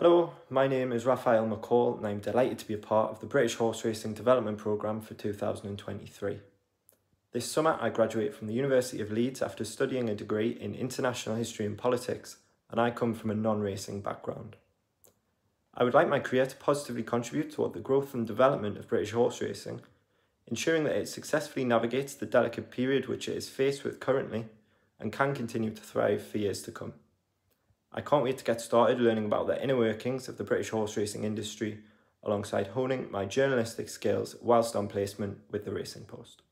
Hello, my name is Raphael McCall and I'm delighted to be a part of the British Horse Racing Development Programme for 2023. This summer I graduate from the University of Leeds after studying a degree in International History and Politics and I come from a non-racing background. I would like my career to positively contribute toward the growth and development of British horse racing, ensuring that it successfully navigates the delicate period which it is faced with currently and can continue to thrive for years to come. I can't wait to get started learning about the inner workings of the British horse racing industry alongside honing my journalistic skills whilst on placement with the Racing Post.